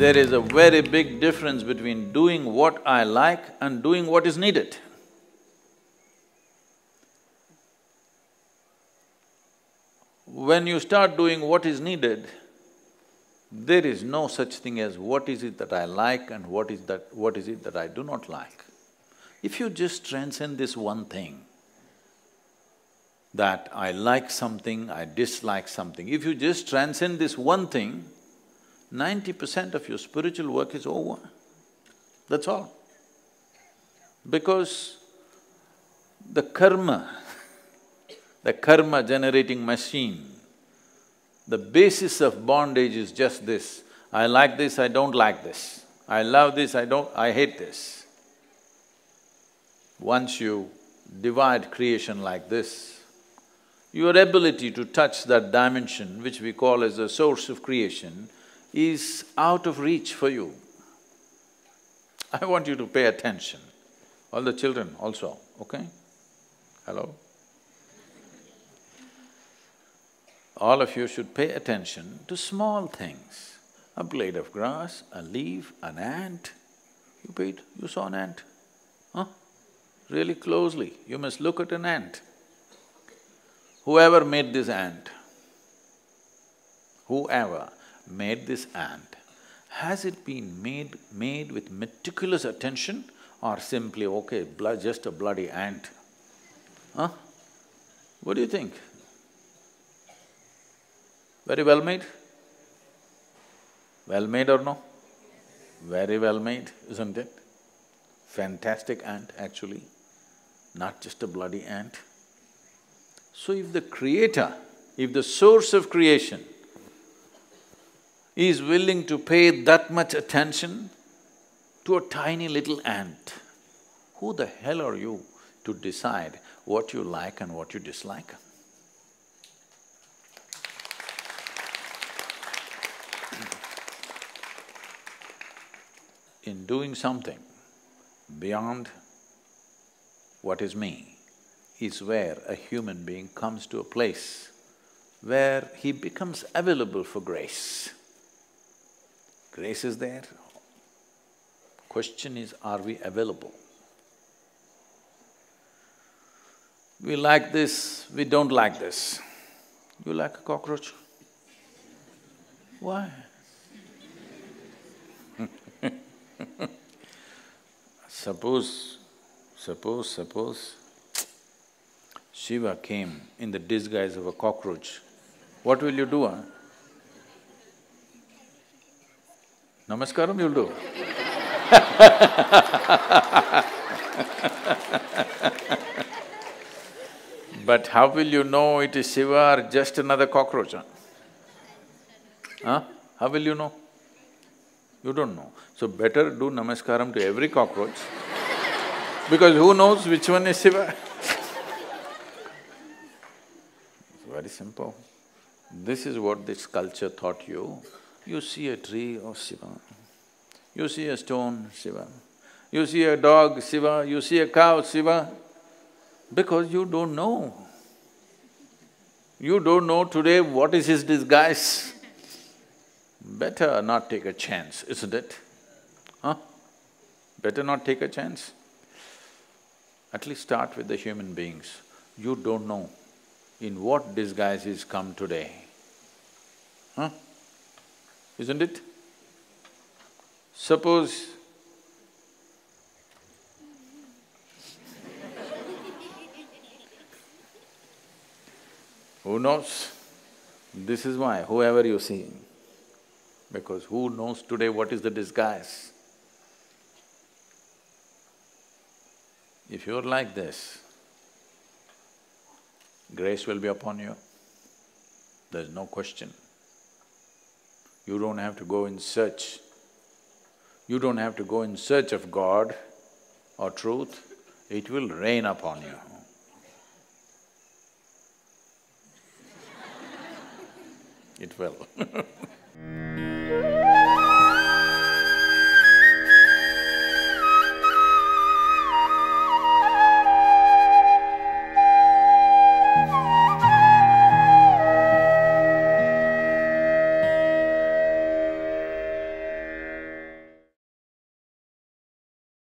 There is a very big difference between doing what I like and doing what is needed. When you start doing what is needed, there is no such thing as what is it that I like and what is that… what is it that I do not like. If you just transcend this one thing, that I like something, I dislike something, if you just transcend this one thing, ninety percent of your spiritual work is over. That's all. Because the karma, the karma generating machine, the basis of bondage is just this, I like this, I don't like this, I love this, I don't… I hate this. Once you divide creation like this, your ability to touch that dimension which we call as the source of creation is out of reach for you. I want you to pay attention, all the children also, okay? Hello? All of you should pay attention to small things. A blade of grass, a leaf, an ant. You paid… you saw an ant? Huh? Really closely, you must look at an ant. Whoever made this ant, whoever made this ant, has it been made… made with meticulous attention or simply, okay, just a bloody ant? Huh? What do you think? Very well made? Well made or no? Very well made, isn't it? Fantastic ant actually, not just a bloody ant. So if the creator, if the source of creation is willing to pay that much attention to a tiny little ant, who the hell are you to decide what you like and what you dislike? In doing something beyond what is me is where a human being comes to a place where he becomes available for grace. Grace is there. Question is, are we available? We like this, we don't like this. You like a cockroach? Why? suppose, suppose, suppose Shiva came in the disguise of a cockroach, what will you do, huh? Namaskaram you'll do But how will you know it is Shiva or just another cockroach, huh? Huh? How will you know? You don't know. So better do namaskaram to every cockroach because who knows which one is Shiva? It's very simple. This is what this culture taught you. You see a tree, oh Shiva. You see a stone, Shiva. You see a dog, Shiva. You see a cow, Shiva. Because you don't know. You don't know today what is his disguise. Better not take a chance, isn't it? Huh? Better not take a chance. At least start with the human beings. You don't know in what disguise he's come today. Huh? Isn't it? Suppose Who knows? This is why, whoever you see, because who knows today what is the disguise? If you're like this, grace will be upon you, there's no question. You don't have to go in search. You don't have to go in search of God or truth, it will rain upon you. It will